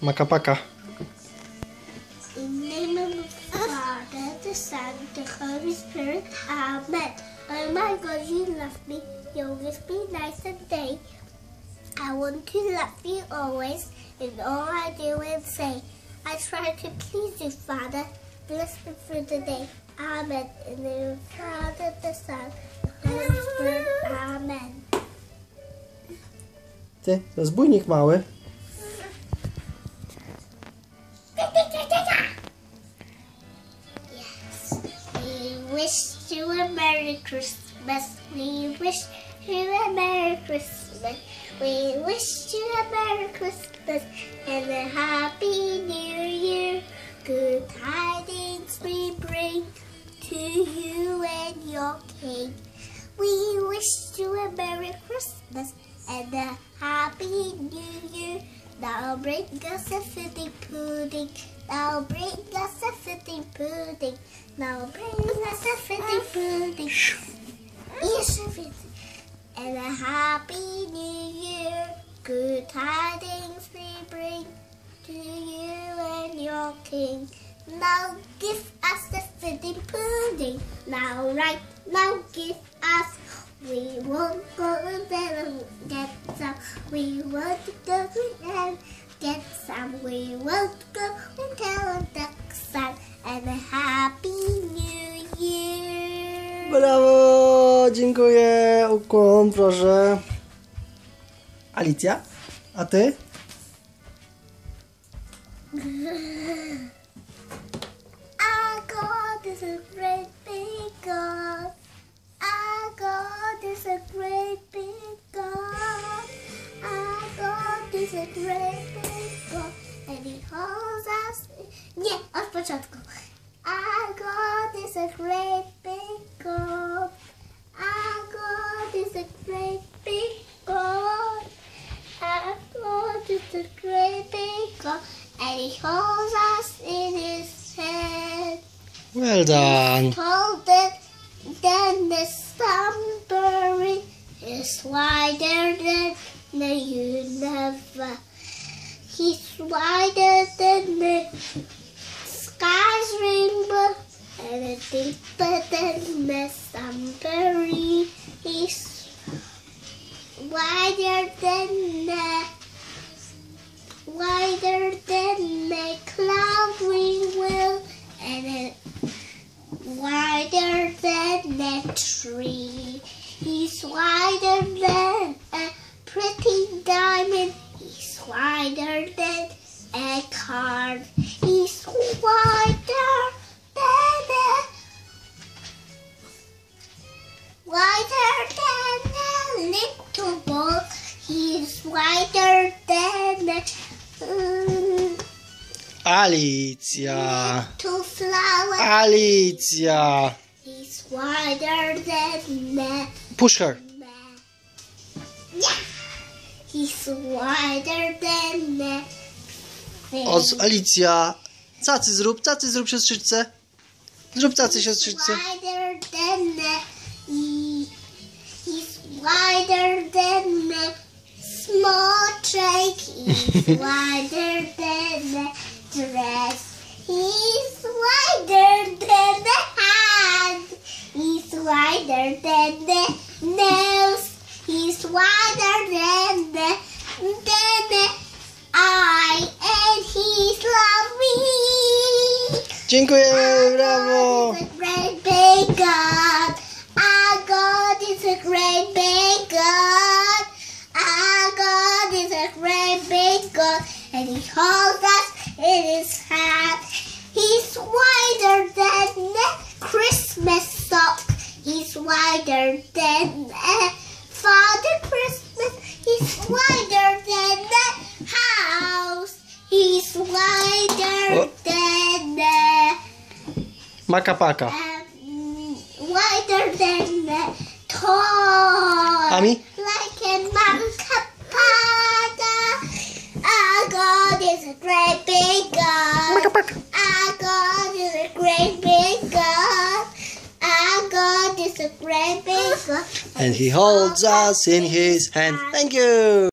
Maka-paka. In the name of the Father, the Son, the Holy Spirit. Amen. Oh my God, you love me. You always be nice and day. I want to love you always in all I do and say. I try to please you, Father. Bless me through the day. Amen. In the name of the Father, the Son, the Holy Spirit. Amen. Ty, rozbójnik mały. You a Merry Christmas. We wish you a Merry Christmas. We wish you a Merry Christmas and a Happy New Year. Good tidings we bring to you and your King. We wish you a Merry Christmas and a Happy New Year. Now bring us a fitting pudding. Now bring us a fitting pudding. Now bring us a fitting pudding. Yes. And a Happy New Year. Good tidings we bring to you and your King. Now give us the fitting pudding. Now right now give us. We won't go and get some. We won't go and get some. We go and tell the sun. And a happy new year. Brawo! Dziękuję. Ukłon, proszę. Alicja? A ty? Is a Nie, od początku. Our God is a great big God. Our God is a great big God. Our God is a great big God. And He holds us in His hand. Well done. Colder than the sunbury is wider than the universe. He's wider than the sky's rainbow and deeper than the sunbury. He's wider than the wider than the cloud we will and it wider than a tree. He's wider than a pretty diamond. He's wider than a card. Wider than um, Alicja. little flower. Alicja. He's wider than the Push her. man. Yeah. He's wider than the O, Alicja. Cacy zrób, cacy zrób siostrzyczce. Zrób cacy siostrzyczce. wider than he, he's wider than the small. He's wider than the dress. He's wider than the hand. He's wider than the nose. He's wider than the than the eye, and he's lovely. Dziękujemy, brawo. God is a great big God. Our God is a great big God. Our God is a great big God. And He holds us in His hand. He's wider than the Christmas sock. He's wider than the Father Christmas. He's wider than the house. He's wider Oh. than the Maka-paka. um, wider than the toy. Ami? Like a macapada. Our God is a great big God. Our God is a great big God. Our God is a great big God. And he holds us in his hand. Thank you.